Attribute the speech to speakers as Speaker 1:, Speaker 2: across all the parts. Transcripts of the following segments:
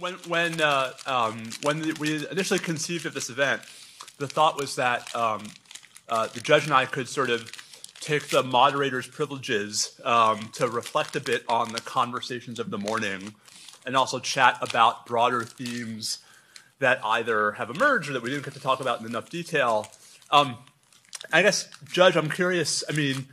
Speaker 1: when when uh, um, when we initially conceived of this event, the thought was that um, uh, the judge and I could sort of take the moderator's privileges um, to reflect a bit on the conversations of the morning, and also chat about broader themes that either have emerged or that we didn't get to talk about in enough detail. Um, I guess, Judge, I'm curious. I mean,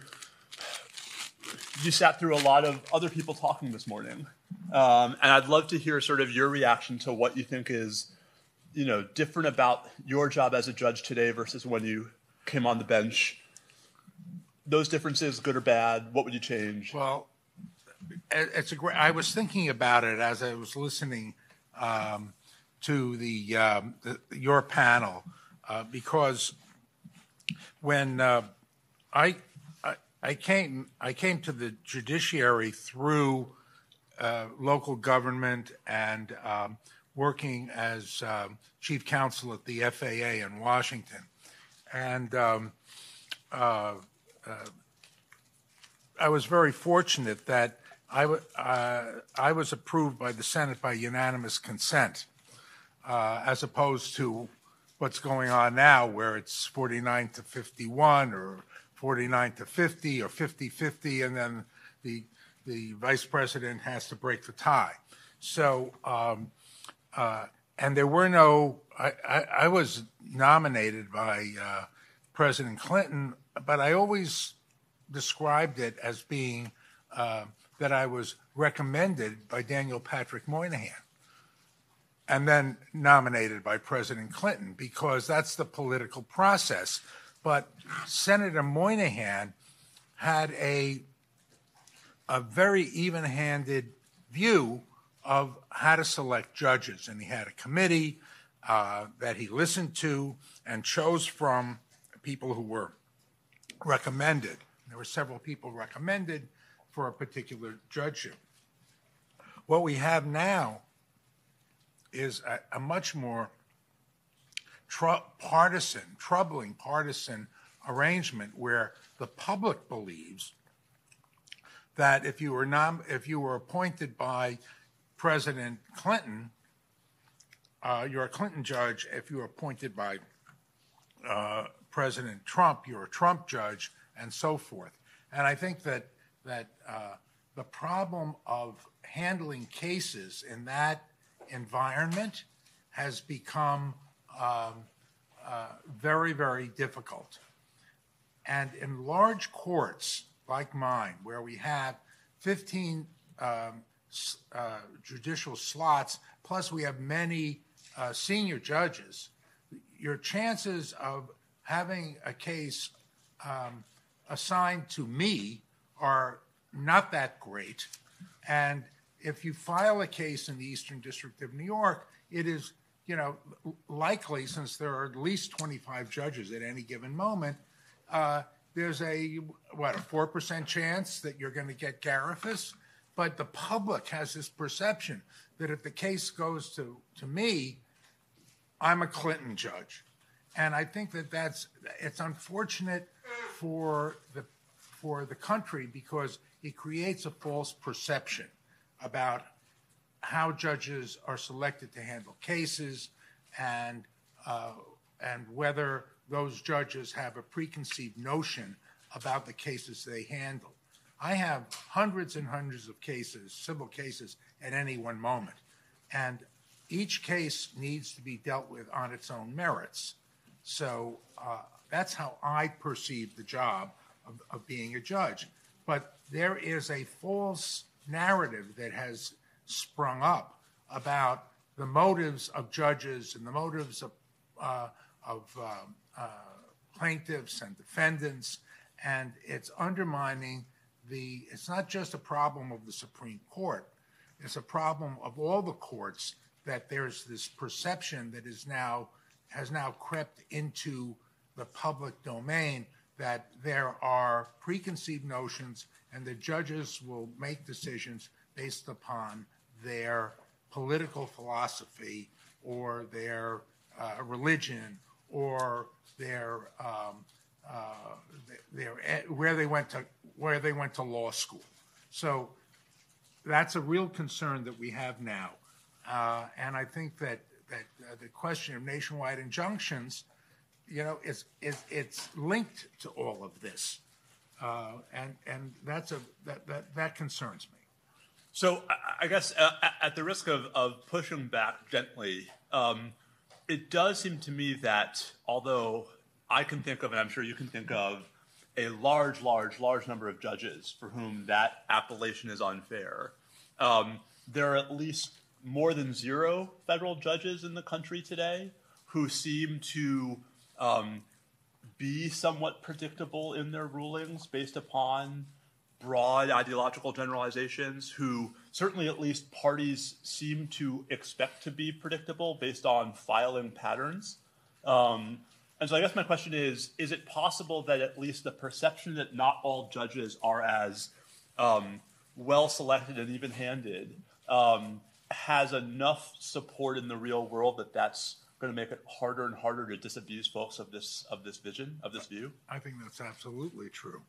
Speaker 1: you sat through a lot of other people talking this morning. Um, and I'd love to hear sort of your reaction to what you think is, you know, different about your job as a judge today versus when you came on the bench. Those differences, good or bad, what would you change?
Speaker 2: Well, it's a great. I was thinking about it as I was listening um, to the, um, the, your panel uh, because when uh, I, I I came I came to the judiciary through uh, local government and um, working as um, chief counsel at the FAA in Washington. And um, uh, uh, I was very fortunate that I, uh, I was approved by the Senate by unanimous consent, uh, as opposed to what's going on now, where it's 49 to 51 or 49 to 50 or 50 50, and then the the vice president has to break the tie. So, um, uh, and there were no, I, I, I was nominated by uh, President Clinton, but I always described it as being uh, that I was recommended by Daniel Patrick Moynihan and then nominated by President Clinton because that's the political process. But Senator Moynihan had a a very even handed view of how to select judges. And he had a committee uh, that he listened to and chose from people who were recommended. There were several people recommended for a particular judgeship. What we have now is a, a much more tr- partisan, troubling partisan arrangement where the public believes that if you were nom- if you were appointed by President Clinton, uh, you're a Clinton judge. If you were appointed by uh, President Trump, you're a Trump judge, and so forth. And I think that that uh, the problem of handling cases in that environment has become um, uh, very, very difficult. And in large courts, like mine, where we have 15 um, uh, judicial slots, plus we have many uh, senior judges, your chances of having a case um, assigned to me are not that great. And if you file a case in the Eastern District of New York, it is, you know, likely since there are at least 25 judges at any given moment, uh, there's a what a four percent chance that you're going to get Garaufis, but the public has this perception that if the case goes to to me, I'm a Clinton judge, and I think that that's it's unfortunate for the for the country because it creates a false perception about how judges are selected to handle cases and uh, and whether those judges have a preconceived notion about the cases they handle. I have hundreds and hundreds of cases, civil cases, at any one moment. And each case needs to be dealt with on its own merits. So uh, that's how I perceive the job of, of being a judge. But there is a false narrative that has sprung up about the motives of judges and the motives of, uh, of um, plaintiffs and defendants, and it's undermining the. It's not just a problem of the Supreme Court; it's a problem of all the courts that there's this perception that is now has now crept into the public domain that there are preconceived notions and the judges will make decisions based upon their political philosophy or their uh, religion or their um, uh, their where they went to where they went to law school. So that's a real concern that we have now, Uh, and I think that, that uh, the question of nationwide injunctions, you know, is, is it's linked to all of this. Uh, and and that's a, that, that, that concerns me.
Speaker 1: So I, guess uh, at the risk of, of pushing back gently, um, it does seem to me that although I can think of, and I'm sure you can think of, a large, large, large number of judges for whom that appellation is unfair. Um, there are at least more than zero federal judges in the country today who seem to um, be somewhat predictable in their rulings based upon broad ideological generalizations, who certainly at least parties seem to expect to be predictable based on filing patterns. Um, and so I guess my question is is it possible that at least the perception that not all judges are as um, well selected and even handed um, has enough support in the real world that that's going to make it harder and harder to disabuse folks of this of this vision of this view?
Speaker 2: I think that's absolutely true,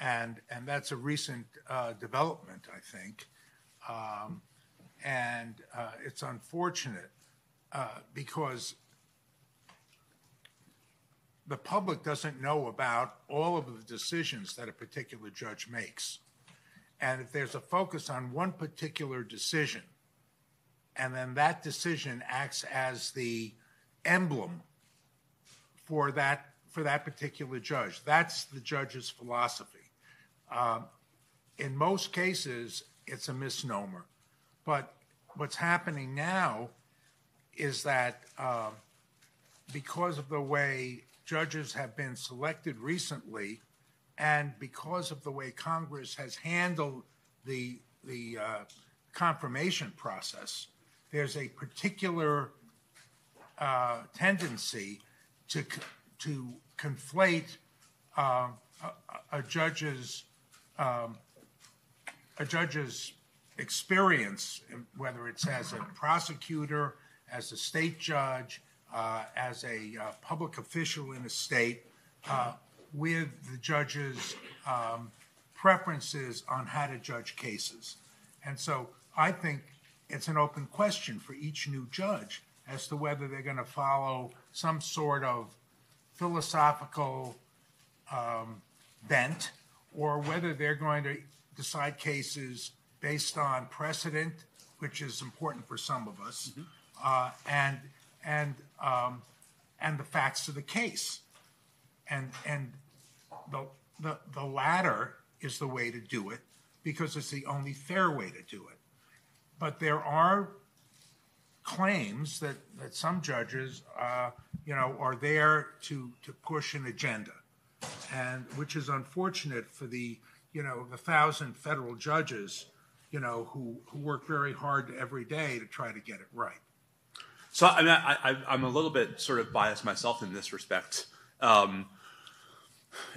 Speaker 2: and and that's a recent uh, development, I think, um, and uh, it's unfortunate uh, because the public doesn't know about all of the decisions that a particular judge makes. And if there's a focus on one particular decision, and then that decision acts as the emblem for that for that particular judge, that's the judge's philosophy. Uh, in most cases, it's a misnomer, but what's happening now is that uh, because of the way judges have been selected recently, and because of the way Congress has handled the the uh, confirmation process, there's a particular uh, tendency to to conflate uh, a, a, judge's um, a judge's experience, whether it's as a prosecutor, as a state judge, uh, as a uh, public official in a state uh, with the judge's um, preferences on how to judge cases. And so I think it's an open question for each new judge as to whether they're going to follow some sort of philosophical um, bent or whether they're going to decide cases based on precedent, which is important for some of us, mm-hmm. uh, and and um, and the facts of the case, and and the, the the latter is the way to do it because it's the only fair way to do it. But there are claims that, that some judges, uh, you know, are there to to push an agenda, and which is unfortunate for the you know the thousand federal judges, you know, who who work very hard every day to try to get it right.
Speaker 1: So I mean, I, am a little bit sort of biased myself in this respect. Um,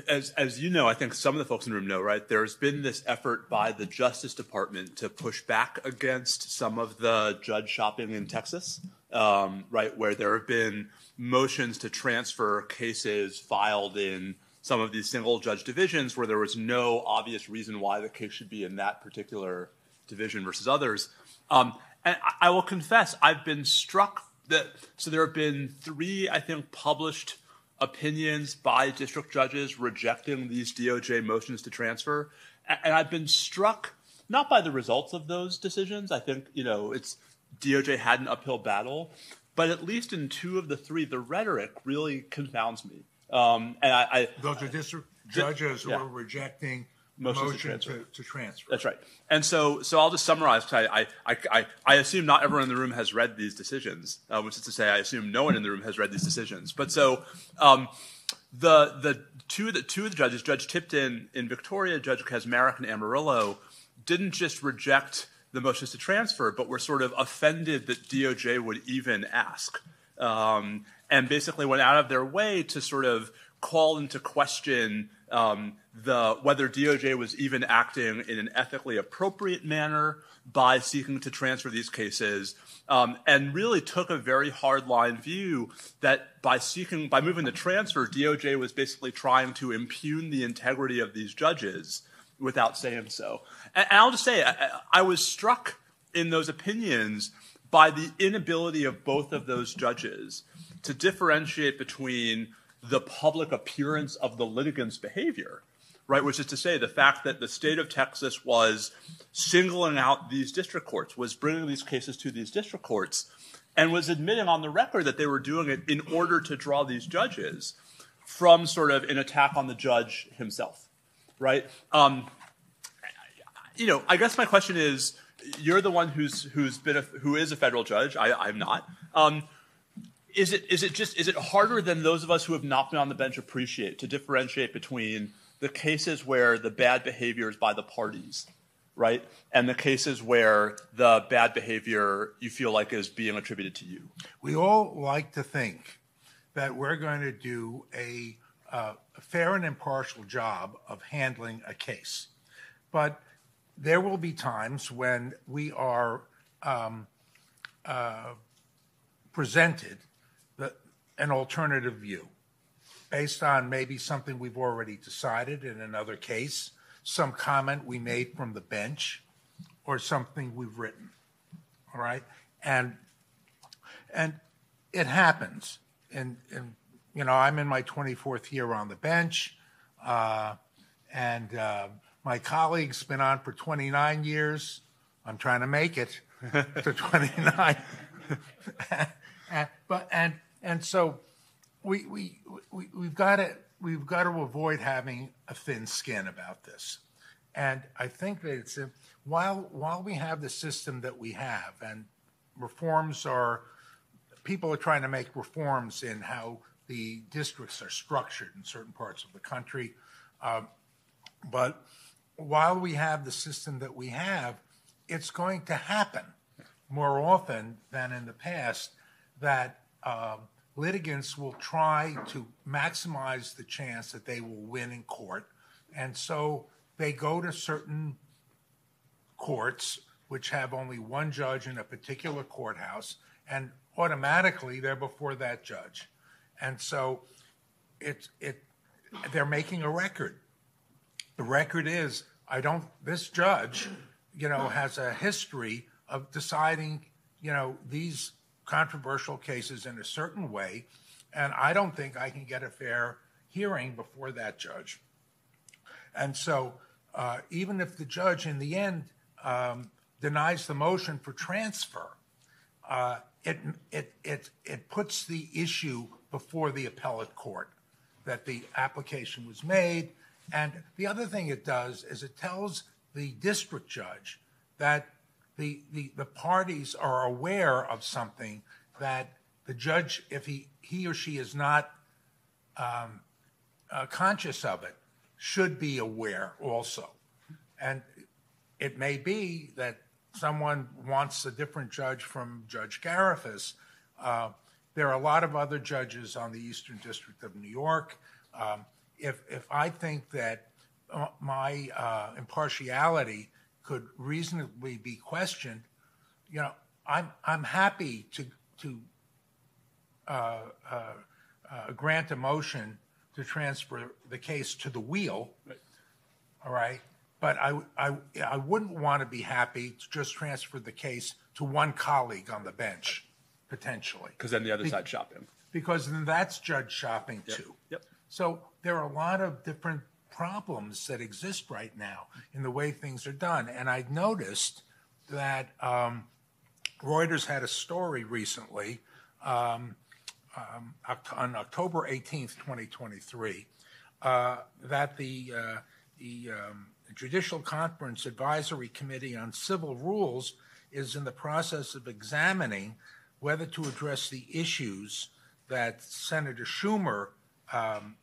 Speaker 1: as, as you know, I think some of the folks in the room know, right? There's been this effort by the Justice Department to push back against some of the judge shopping in Texas, um, right? Where there have been motions to transfer cases filed in some of these single judge divisions where there was no obvious reason why the case should be in that particular division versus others. Um, and I will confess, I've been struck that so there have been three, I think, published opinions by district judges rejecting these DOJ motions to transfer, and I've been struck not by the results of those decisions. I think you know it's DOJ had an uphill battle, but at least in two of the three, the rhetoric really confounds me. Um, and I, I
Speaker 2: those are district judges who are rejecting motion, motion to, transfer. To, to, transfer.
Speaker 1: That's right. And so, so I'll just summarize. I, I, I, I assume not everyone in the room has read these decisions, uh, which is to say, I assume no one in the room has read these decisions. But so, um, the the two the two of the judges, Judge Tipton in Victoria, Judge Kacsmaryk in Amarillo, didn't just reject the motions to transfer, but were sort of offended that DOJ would even ask, um, and basically went out of their way to sort of call into question um, the whether DOJ was even acting in an ethically appropriate manner by seeking to transfer these cases, um, and really took a very hard line view that by seeking by moving the transfer, DOJ was basically trying to impugn the integrity of these judges without saying so. And, and I'll just say, I, I was struck in those opinions by the inability of both of those judges to differentiate between the public appearance of the litigant's behavior, right? Which is to say, the fact that the state of Texas was singling out these district courts, was bringing these cases to these district courts, and was admitting on the record that they were doing it in order to draw these judges from sort of an attack on the judge himself, right? Um, you know, I guess my question is, you're the one who's who's been a, who is a federal judge. I, I'm not. Um, is it is it just is it harder than those of us who have not been on the bench appreciate to differentiate between the cases where the bad behavior is by the parties, right, and the cases where the bad behavior you feel like is being attributed to you?
Speaker 2: We all like to think that we're going to do a, uh, a fair and impartial job of handling a case, but there will be times when we are um, uh, presented the, an alternative view based on maybe something we've already decided in another case, some comment we made from the bench, or something we've written. All right, and and it happens. And, and you know, I'm in my 24th year on the bench, uh, and uh, my colleague's been on for 29 years. I'm trying to make it to 29. and, but and and so we we, we we've got to we've got to avoid having a thin skin about this. And I think that it's a, while while we have the system that we have and reforms are people are trying to make reforms in how the districts are structured in certain parts of the country. Um, but while we have the system that we have, it's going to happen more often than in the past that um, litigants will try to maximize the chance that they will win in court. And so they go to certain courts which have only one judge in a particular courthouse, and automatically they're before that judge. And so it's it they're making a record. The record is I don't this judge, you know, has a history of deciding, you know, these controversial cases in a certain way, and I don't think I can get a fair hearing before that judge. And so, uh, even if the judge in the end um, denies the motion for transfer, uh, it, it, it, it puts the issue before the appellate court that the application was made. And the other thing it does is it tells the district judge that the, the, the parties are aware of something that the judge, if he, he or she is not um, uh, conscious of it, should be aware also. And it may be that someone wants a different judge from Judge Garaufis. Uh, there are a lot of other judges on the Eastern District of New York. Um, if, if I think that uh, my uh, impartiality could reasonably be questioned, you know, I'm, I'm happy to, to uh, uh, uh grant a motion to transfer the case to the wheel. Right. All right. But I, I, I wouldn't want to be happy to just transfer the case to one colleague on the bench, potentially.
Speaker 1: Because then the other side shopping.
Speaker 2: Because then that's judge shopping
Speaker 1: yep.
Speaker 2: too.
Speaker 1: Yep.
Speaker 2: So there are a lot of different problems that exist right now in the way things are done. And I noticed that um, Reuters had a story recently um, um, on October 18th, 2023, uh, that the, uh, the um, Judicial Conference Advisory Committee on Civil Rules is in the process of examining whether to address the issues that Senator Schumer um,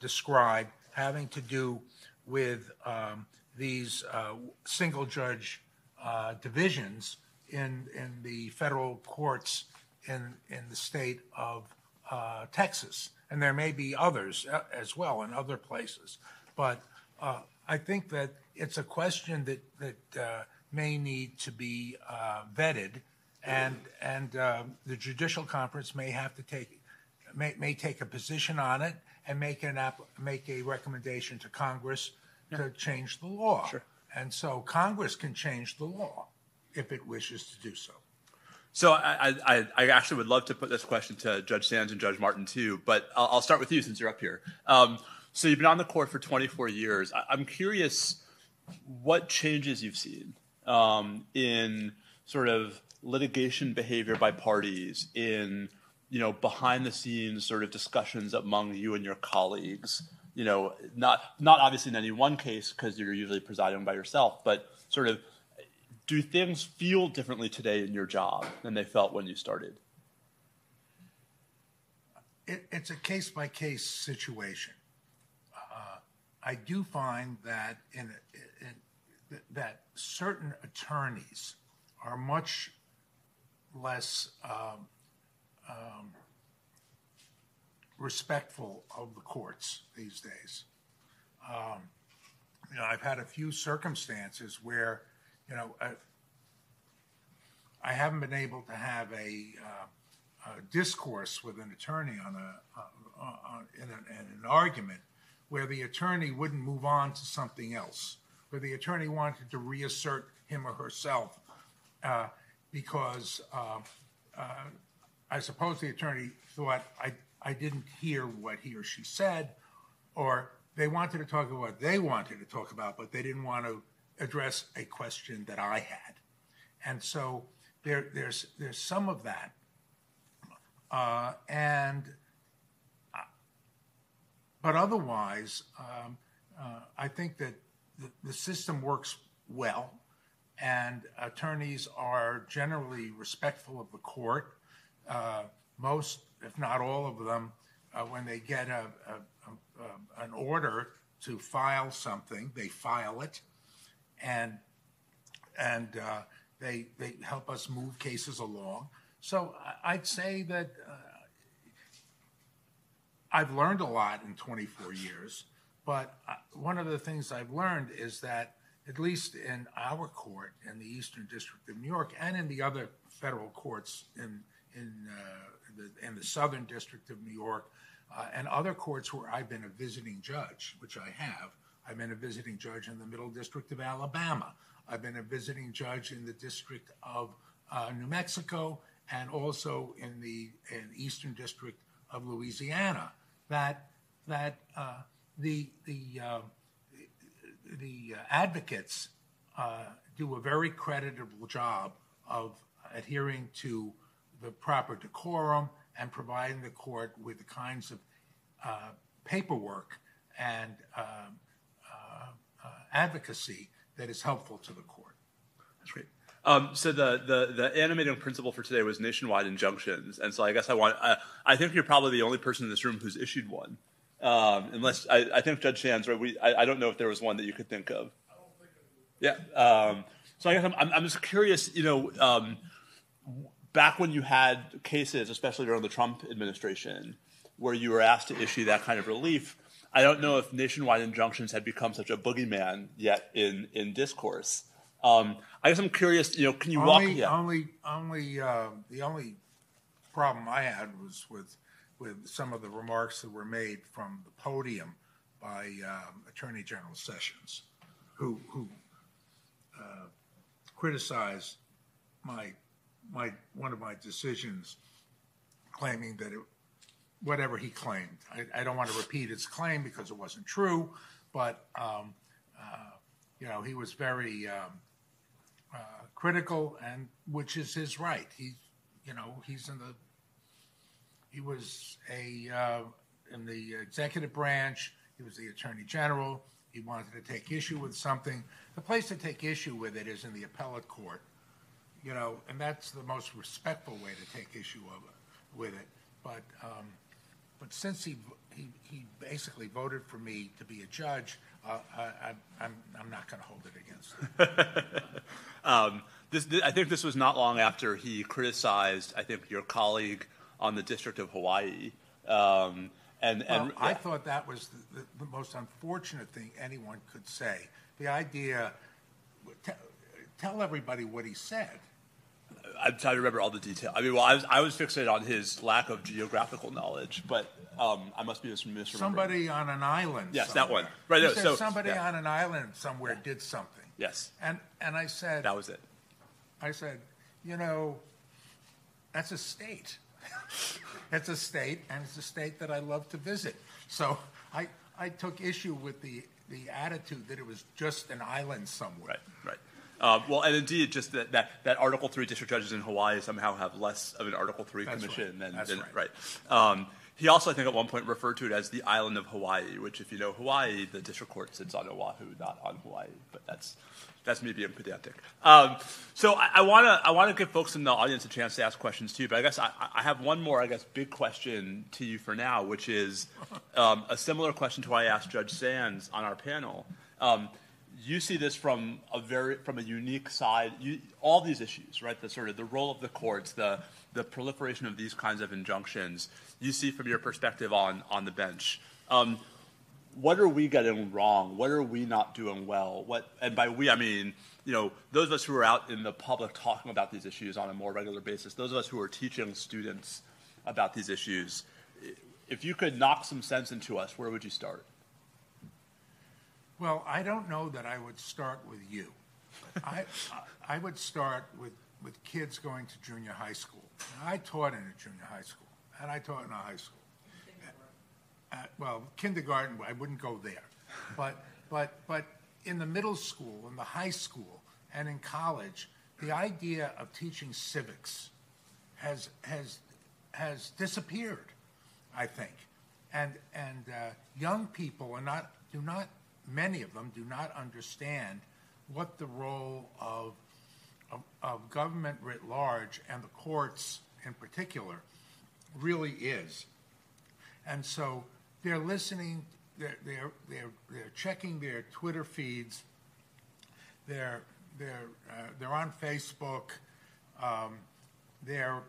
Speaker 2: described having to do with um, these uh, single judge uh, divisions in, in the federal courts in, in the state of uh, Texas. And there may be others uh, as well in other places. But uh, I think that it's a question that that uh, may need to be uh, vetted, and and uh, the judicial conference may have to take may, may take a position on it and make an app, make a recommendation to Congress yeah. to change the law.
Speaker 1: Sure.
Speaker 2: And so Congress can change the law if it wishes to do so.
Speaker 1: So I, I, I, actually would love to put this question to Judge Sands and Judge Martin too, but I'll, I'll start with you since you're up here. Um, so you've been on the court for 24 years. I, am curious what changes you've seen um, in sort of litigation behavior by parties, in you know behind the scenes sort of discussions among you and your colleagues. You know, not not obviously in any one case because you're usually presiding by yourself, but sort of do things feel differently today in your job than they felt when you started?
Speaker 2: It, it's a case by case situation. Uh, I do find that in, in, that certain attorneys are much less um, um, respectful of the courts these days. Um, you know, I've had a few circumstances where you know, I, I haven't been able to have a, uh, a discourse with an attorney on a, uh, uh, in, a, in an argument where the attorney wouldn't move on to something else, where the attorney wanted to reassert him or herself uh, because uh, uh, I suppose the attorney thought I, I didn't hear what he or she said, or they wanted to talk about what they wanted to talk about, but they didn't want to address a question that I had. And so there, there's, there's some of that. Uh, and uh, but otherwise, um, uh, I think that the, the, system works well, and attorneys are generally respectful of the court. Uh, most, if not all of them, uh, when they get an order to file something, they file it and and uh, they they help us move cases along. So I'd say that I've learned a lot in 24 years. But one of the things I've learned is that at least in our court in the Eastern District of New York and in the other federal courts in in uh, the, in the Southern District of New York uh, and other courts where I've been a visiting judge, which I have I've been a visiting judge in the Middle District of Alabama. I've been a visiting judge in the District of uh, New Mexico and also in the in Eastern District of Louisiana. That that the the the advocates uh, do a very creditable job of adhering to the proper decorum and providing the court with the kinds of uh, paperwork and um, advocacy that is helpful to the court.
Speaker 1: That's great. Um, so the, the, the animating principle for today was nationwide injunctions, and so I guess I want uh, I think you're probably the only person in this room who's issued one, um, unless I, I, think Judge Sands. Right? We, I, I, don't know if there was one that you could think of. Yeah. Um, so I guess I'm, I'm, just curious. You know, um, back when you had cases, especially during the Trump administration, where you were asked to issue that kind of relief, I don't know if nationwide injunctions had become such a boogeyman yet in in discourse. Um, I guess I'm curious. You know, can you
Speaker 2: only,
Speaker 1: walk? Yeah.
Speaker 2: Only, only uh, the only problem I had was with with some of the remarks that were made from the podium by um, Attorney General Sessions, who who uh, criticized my my one of my decisions, claiming that it whatever he claimed. I, I, don't want to repeat his claim because it wasn't true, but um, uh, you know he was very um, uh, critical, and which is his right. He, you know, he's in the he was a uh, in the executive branch. He was the attorney general. He wanted to take issue with something. The place to take issue with it is in the appellate court, you know, and that's the most respectful way to take issue of it, with it. But um, but since he, he, he basically voted for me to be a judge, uh, I, I'm, I'm not going to hold it against him.
Speaker 1: um, this, I think this was not long after he criticized, I think, your colleague on the District of Hawaii. Um, and,
Speaker 2: well,
Speaker 1: and
Speaker 2: I thought that was the, the, the, most unfortunate thing anyone could say. The idea, t- tell everybody what he said.
Speaker 1: I'm trying to remember all the detail. I mean, well, I was I was fixated on his lack of geographical knowledge, but um, I must be misremembering.
Speaker 2: Somebody on an island.
Speaker 1: Yes,
Speaker 2: somewhere.
Speaker 1: that one. Right.
Speaker 2: He
Speaker 1: no,
Speaker 2: said
Speaker 1: so
Speaker 2: somebody
Speaker 1: yeah.
Speaker 2: on an island somewhere yeah. did something.
Speaker 1: Yes.
Speaker 2: And and I said
Speaker 1: that was it.
Speaker 2: I said, you know, that's a state. it's a state, and it's a state that I love to visit. So I, I took issue with the, the attitude that it was just an island somewhere.
Speaker 1: Right, right. Um, well, and indeed, just that, that, that Article Three district judges in Hawaii somehow have less of an Article Three
Speaker 2: That's
Speaker 1: commission
Speaker 2: right.
Speaker 1: than,
Speaker 2: That's
Speaker 1: than
Speaker 2: right.
Speaker 1: Um, he also, I think, at one point referred to it as the island of Hawaii, which, if you know Hawaii, the district court sits on Oahu, not on Hawaii. But that's that's me being pedantic. Um, so I, I want to I want to give folks in the audience a chance to ask questions too. But I guess I, I have one more, I guess, big question to you for now, which is um, a similar question to what I asked Judge Sands on our panel. Um, you see this from a very from a unique side. You, all these issues, right? The sort of the role of the courts, the the proliferation of these kinds of injunctions. You see from your perspective on on the bench. Um, what are we getting wrong? What are we not doing well? What, and by we, I mean, you know, those of us who are out in the public talking about these issues on a more regular basis, those of us who are teaching students about these issues, if you could knock some sense into us, where would you start?
Speaker 2: Well, I don't know that I would start with you. I, I would start with, with kids going to junior high school. I taught in a junior high school, and I taught in a high school. Uh, well, kindergarten, I wouldn't go there. But, but, but in the middle school, in the high school, and in college, the idea of teaching civics has, has, has disappeared, I think. And, and uh, young people are not, do not, many of them do not understand what the role of, of, of government writ large and the courts in particular really is. And so they're listening, they're, they're, they're, they're checking their Twitter feeds, they're, they're, uh, they're on Facebook, um, they're,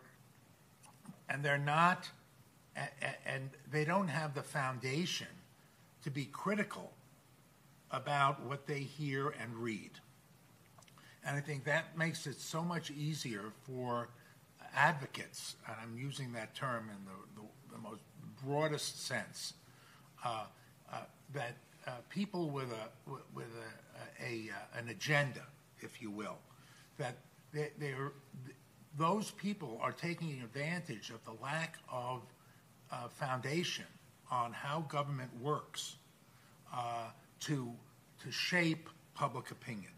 Speaker 2: and they're not, and they don't have the foundation to be critical about what they hear and read. And I think that makes it so much easier for advocates, and I'm using that term in the, the, the most broadest sense, uh, uh, that uh, people with a with- a, a, a an agenda, if you will, that they, they're those people are taking advantage of the lack of uh, foundation on how government works uh, to to shape public opinion.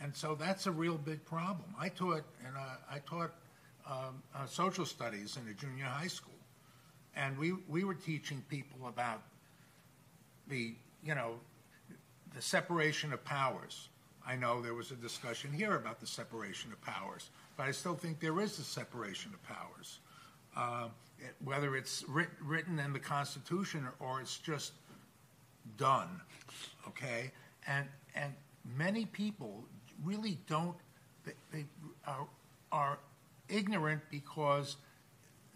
Speaker 2: And so that's a real big problem. I taught and I taught um, uh, social studies in a junior high school, and we we were teaching people about the you know the separation of powers. I know there was a discussion here about the separation of powers, but I still think there is a separation of powers. Uh, it- whether it's writ- written in the Constitution or it's just done, okay? And and many people really don't. They, they are are ignorant because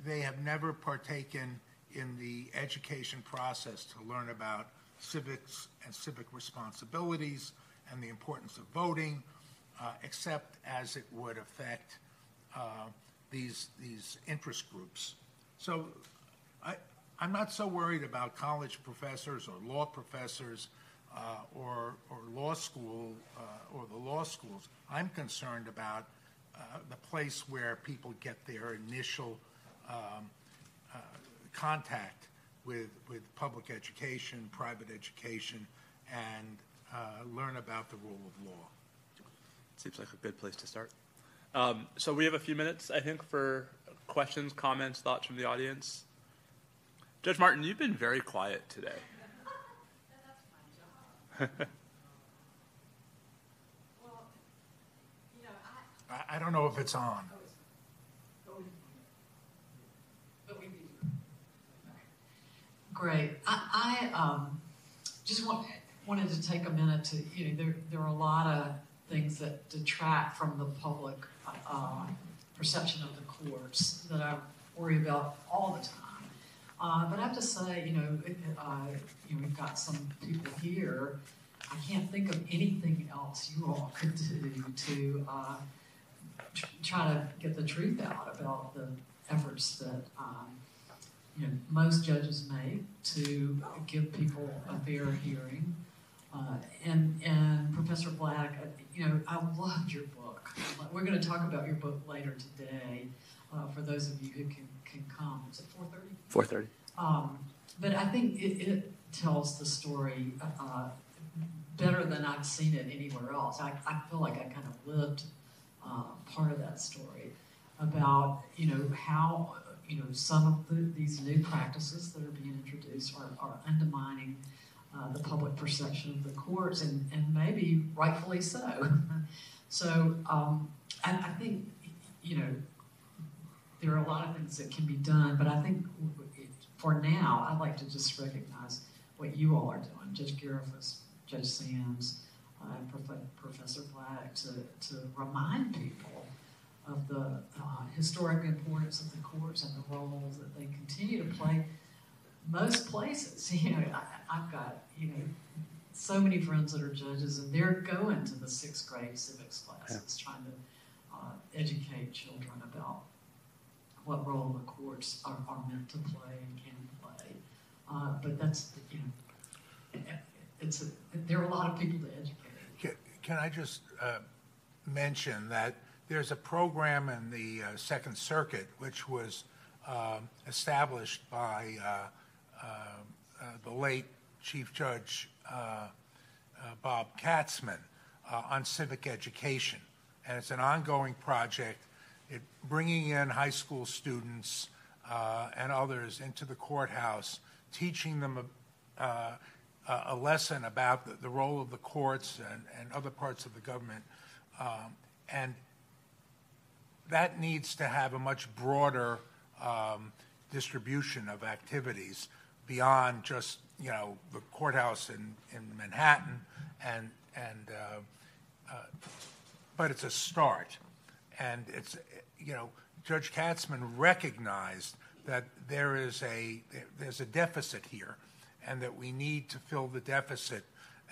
Speaker 2: they have never partaken in the education process to learn about civics and civic responsibilities and the importance of voting, uh, except as it would affect uh, these these interest groups. So I'm not so worried about college professors or law professors uh, or, or law school uh, or the law schools. I'm concerned about uh, the place where people get their initial um, uh, contact with, with public education, private education, and uh, learn about the rule of law.
Speaker 1: Seems like a good place to start. Um, so we have a few minutes, I think, for questions, comments, thoughts from the audience. Judge Martin, you've been very quiet today.
Speaker 3: Well, you know, I,
Speaker 2: I, I don't know if it's on.
Speaker 3: but we do. Great. I, I um, just want, wanted to take a minute to, you know, there, there are a lot of things that detract from the public uh, perception of the courts that I worry about all the time. Uh, but I have to say, you know, uh, you know, we've got some people here. I can't think of anything else you all could do to uh, tr- try to get the truth out about the efforts that um, you know most judges make to give people a fair hearing. Uh, and and Professor Vladeck, uh, you know, I loved your book. We're going to talk about your book later today. uh, for those of you who can, can come. Four thirty. Um, but I think it, it tells the story uh, better than I've seen it anywhere else. I, I feel like I kind of lived uh, part of that story about you know how you know some of the, these new practices that are being introduced are, are undermining uh, the public perception of the courts, and, and maybe rightfully so. so um, I, I think you know there are a lot of things that can be done, but I think for now, I'd like to just recognize what you all are doing, Judge Garaufis, Judge Sands, uh, Prof- Professor Vladeck, to, to remind people of the uh, historic importance of the courts and the role that they continue to play most places. You know, I, have got, you know, so many friends that are judges, and they're going to the sixth grade civics classes yeah. trying to uh, educate children about what role the courts are, are meant to play and. Uh, but that's, you know, it's a, there are a lot of people to educate.
Speaker 2: Can, I just uh, mention that there's a program in the uh, Second Circuit which was um, established by uh, uh, the late Chief Judge Bob Katzmann on civic education. And it's an ongoing project it, bringing in high school students and others into the courthouse, teaching them a, uh, a lesson about the, the, role of the courts and, and, other parts of the government. Um, and that needs to have a much broader um, distribution of activities beyond just you know the courthouse in, in Manhattan and and uh, uh, but it's a start and it's you know Judge Katzmann recognized that there is a there's a deficit here, and that we need to fill the deficit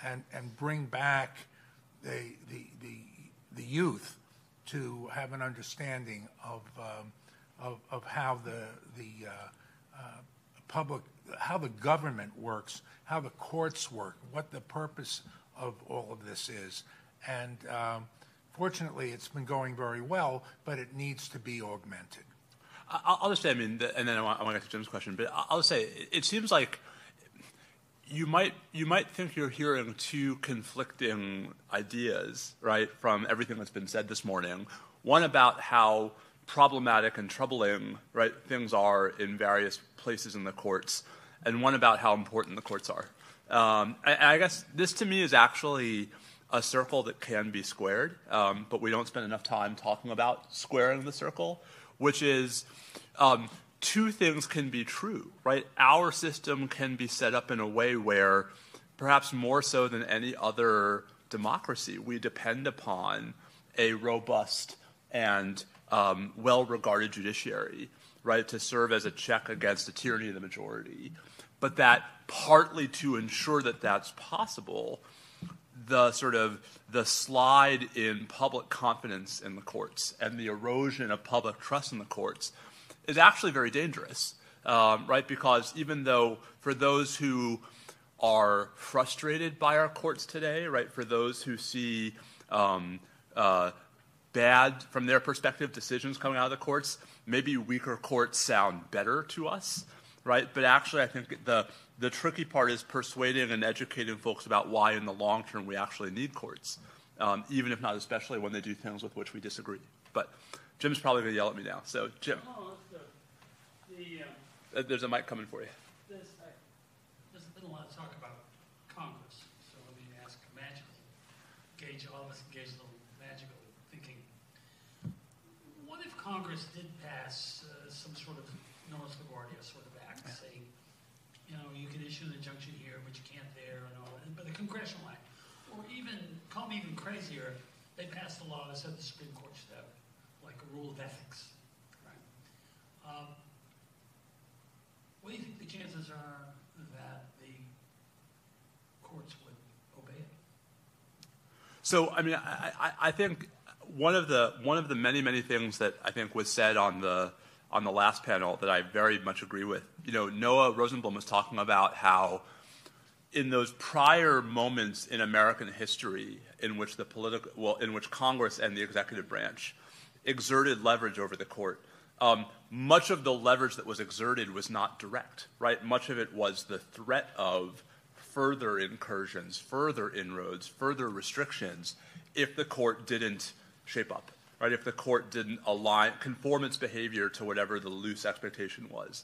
Speaker 2: and and bring back the the the, the youth to have an understanding of um, of, of how the the uh, uh, public how the government works, how the courts work, what the purpose of all of this is, and um, Fortunately, it's been going very well, but it needs to be augmented.
Speaker 1: I'll just say, I mean, and then I want, to get to Jim's question, but I'll say it seems like you might you might think you're hearing two conflicting ideas, right, from everything that's been said this morning. One about how problematic and troubling, right, things are in various places in the courts, and one about how important the courts are. Um, I, I guess this to me is actually a circle that can be squared, um, but we don't spend enough time talking about squaring the circle, which is um, two things can be true, right? Our system can be set up in a way where, perhaps more so than any other democracy, we depend upon a robust and um, well regarded judiciary, right, to serve as a check against the tyranny of the majority. But that partly to ensure that that's possible, the sort of the slide in public confidence in the courts and the erosion of public trust in the courts is actually very dangerous, um, right? Because even though for those who are frustrated by our courts today, right, for those who see um, uh, bad, from their perspective, decisions coming out of the courts, maybe weaker courts sound better to us, right? But actually, I think the the tricky part is persuading and educating folks about why, in the long term, we actually need courts, um, even if not especially when they do things with which we disagree. But Jim's probably going to yell at me now. So, Jim.
Speaker 4: Oh, the, the, um,
Speaker 1: uh, there's a mic coming for you.
Speaker 4: There's, uh, there's been a lot of talk about Congress, so let me ask magical, gauge all of us engage a little magical thinking. What if Congress did pass uh, some sort of Norris-LaGuardia sort of act, yeah. saying you know, you can issue an injunction here, but you can't there, and all that. But the congressional act, or even call me even crazier, they passed a law that said the Supreme Court should have like a rule of ethics, right? Um, what do you think the chances are that the courts would obey it?
Speaker 1: So, I mean, I, I, I think one of the one of the many many things that I think was said on the on the last panel that I very much agree with. You know, Noah Rosenblum was talking about how in those prior moments in American history in which the political well, in which Congress and the executive branch exerted leverage over the court, um, much of the leverage that was exerted was not direct, right? Much of it was the threat of further incursions, further inroads, further restrictions if the court didn't shape up, right? If the court didn't align, conform its behavior to whatever the loose expectation was.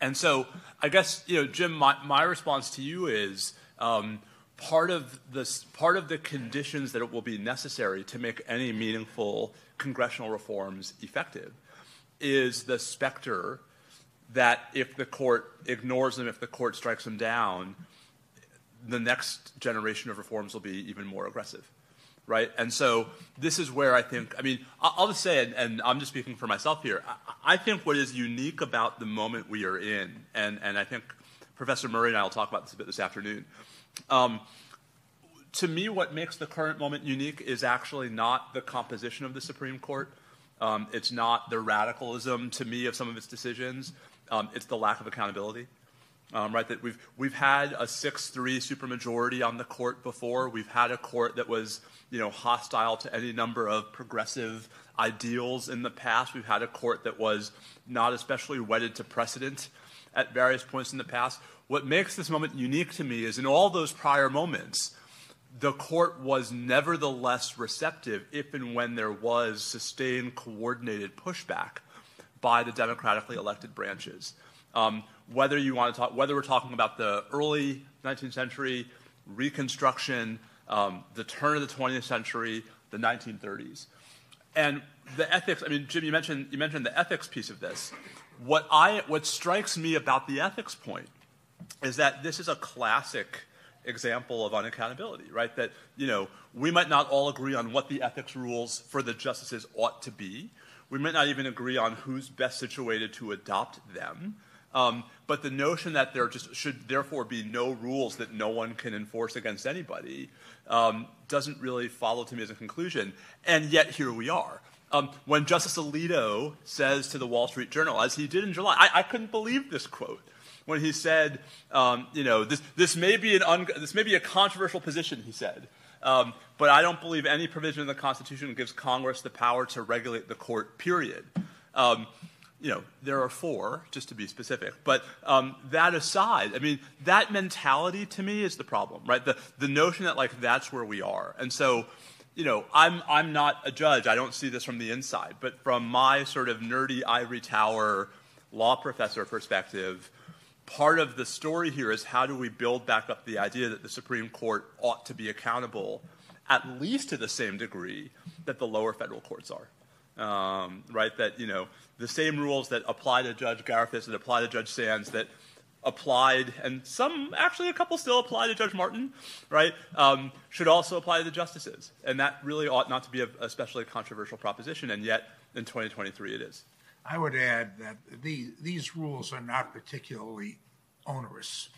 Speaker 1: And so I guess, you know, Jim, my, my response to you is um, part of this, part of the conditions that it will be necessary to make any meaningful congressional reforms effective is the specter that if the court ignores them, if the court strikes them down, the next generation of reforms will be even more aggressive right? And so this is where I think, I mean, I'll just say, and, I'm just speaking for myself here, I, I, think what is unique about the moment we are in, and, and I think Professor Murray and I will talk about this a bit this afternoon. Um, to me, what makes the current moment unique is actually not the composition of the Supreme Court. Um, it's not the radicalism, to me, of some of its decisions. Um, it's the lack of accountability um, right? That we've we've had a six-three supermajority on the court before. We've had a court that was, you know, hostile to any number of progressive ideals in the past. We've had a court that was not especially wedded to precedent at various points in the past. What makes this moment unique to me is in all those prior moments, the court was nevertheless receptive if and when there was sustained, coordinated pushback by the democratically elected branches. Um, whether you want to talk, whether we're talking about the early 19th century, Reconstruction, um, the turn of the 20th century, the 1930s, and the ethics. I mean, Jim, you mentioned you mentioned the ethics piece of this. What I what strikes me about the ethics point is that this is a classic example of unaccountability, right? That you know we might not all agree on what the ethics rules for the justices ought to be. We might not even agree on who's best situated to adopt them. Um, but the notion that there just should therefore be no rules that no one can enforce against anybody um, doesn't really follow to me as a conclusion. And yet here we are. Um, when Justice Alito says to the Wall Street Journal, as he did in July, I, I couldn't believe this quote when he said, um, you know, this, this, may be an un- this may be a controversial position, he said, um, but I don't believe any provision in the Constitution gives Congress the power to regulate the court, period. Um, you know, there are four, just to be specific. But um, that aside, I mean, that mentality to me is the problem, right? The, the notion that, like, that's where we are. And so, you know, I'm, I'm not a judge. I don't see this from the inside. But from my sort of nerdy ivory tower law professor perspective, part of the story here is how do we build back up the idea that the Supreme Court ought to be accountable at least to the same degree that the lower federal courts are. Um, right? That, you know, the same rules that apply to Judge Garaufis and apply to Judge Sands that applied, and some actually a couple still apply to Judge Martin, right, um, should also apply to the justices. And that really ought not to be a especially controversial proposition, and yet in 2023 it is.
Speaker 2: I would add that the, these rules are not particularly onerous.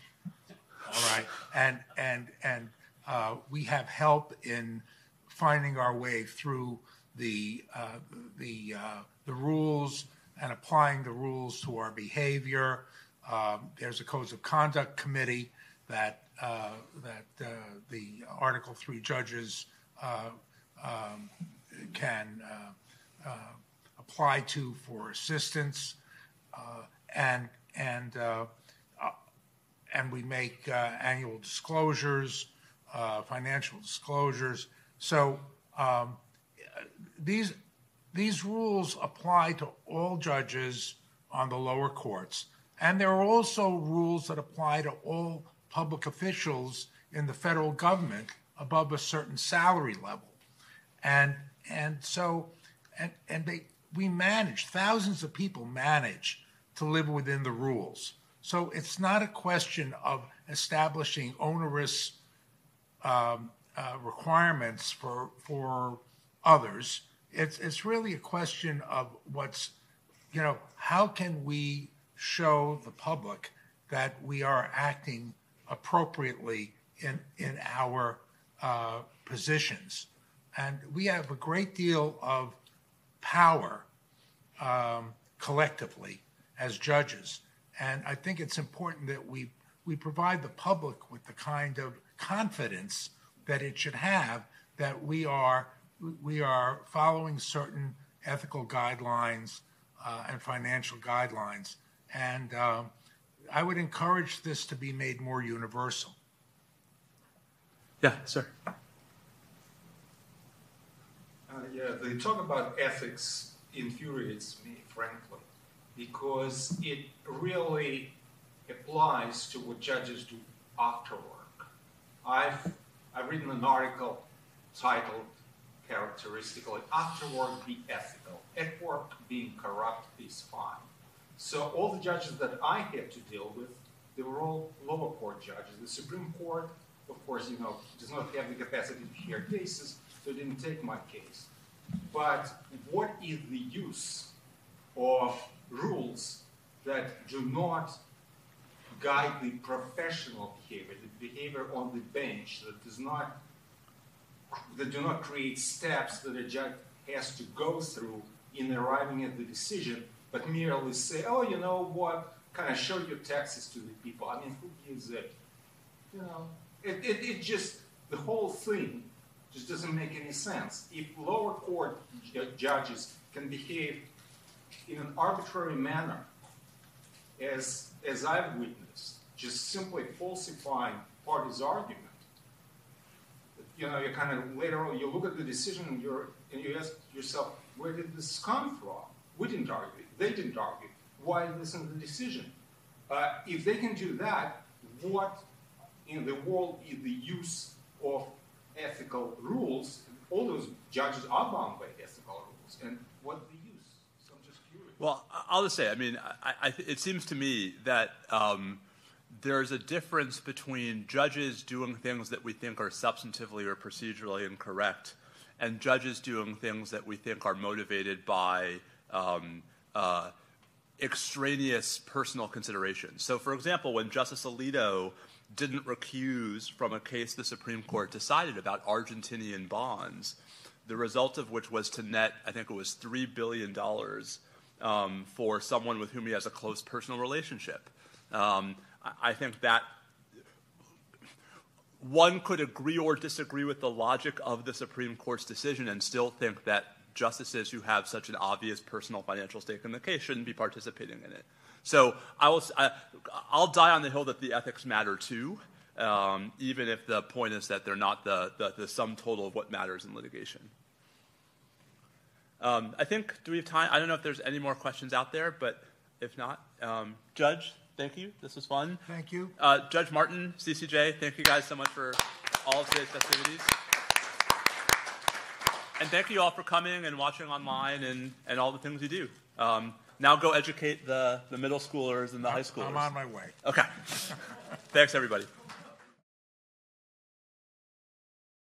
Speaker 2: All right, and and and uh, we have help in finding our way through the uh, the uh, the rules and applying the rules to our behavior. Um, there's a codes of conduct committee that uh, that uh, the Article Three judges uh, um, can uh, apply to for assistance, and and and we make annual disclosures, financial disclosures. So um, these these rules apply to all judges on the lower courts, and there are also rules that apply to all public officials in the federal government above a certain salary level. And and so and and they we manage thousands of people manage to live within the rules. So it's not a question of establishing onerous um, uh, requirements for for others. It's it's really a question of what's, you know, how can we show the public that we are acting appropriately in in our uh, positions, and we have a great deal of power um, collectively as judges, and I think it's important that we we provide the public with the kind of confidence that it should have that we are we are following certain ethical guidelines uh, and financial guidelines. And uh, I would encourage this to be made more universal.
Speaker 1: Yeah, sir.
Speaker 5: Uh, yeah, the talk about ethics infuriates me, frankly, because it really applies to what judges do after work. I've, I've written an article titled characteristically, after work be ethical. At work, being corrupt is fine. So all the judges that I had to deal with, they were all lower court judges. The Supreme Court, of course, you know, does not have the capacity to hear cases, so it didn't take my case. But what is the use of rules that do not guide the professional behavior, the behavior on the bench that does not that do not create steps that a judge has to go through in arriving at the decision, but merely say, oh, you know what, kind of show your taxes to the people. I mean, who gives it? You know, it, it, it just, the whole thing just doesn't make any sense. If lower court ju- judges can behave in an arbitrary manner, as, as I've witnessed, just simply falsifying parties' argument, you know, you kind of later on you look at the decision and you're and you ask yourself, where did this come from? We didn't argue. They didn't argue. Why listen to the decision? Uh, if they can do that, what in the world is the use of ethical rules? All those judges are bound by ethical rules, and what the use? So I'm just curious.
Speaker 1: Well, I'll just say, I mean, I, I, it seems to me that um, there's a difference between judges doing things that we think are substantively or procedurally incorrect and judges doing things that we think are motivated by um, uh, extraneous personal considerations. So, for example, when Justice Alito didn't recuse from a case the Supreme Court decided about Argentinian bonds, the result of which was to net, I think it was $3 billion um, for someone with whom he has a close personal relationship. Um, I, think that one could agree or disagree with the logic of the Supreme Court's decision and still think that justices who have such an obvious personal financial stake in the case shouldn't be participating in it. So I will, I, I'll die on the hill that the ethics matter too, um, even if the point is that they're not the, the, the sum total of what matters in litigation. Um, I think, do we have time? I don't know if there's any more questions out there, but if not, um, Judge, thank you. This was fun.
Speaker 2: Thank you.
Speaker 1: Uh, Judge Martin, CCJ, thank you guys so much for all of today's festivities. And thank you all for coming and watching online and, and all the things you do. Um, now go educate the, the middle schoolers and the high schoolers.
Speaker 2: I'm on my way.
Speaker 1: Okay. Thanks, everybody.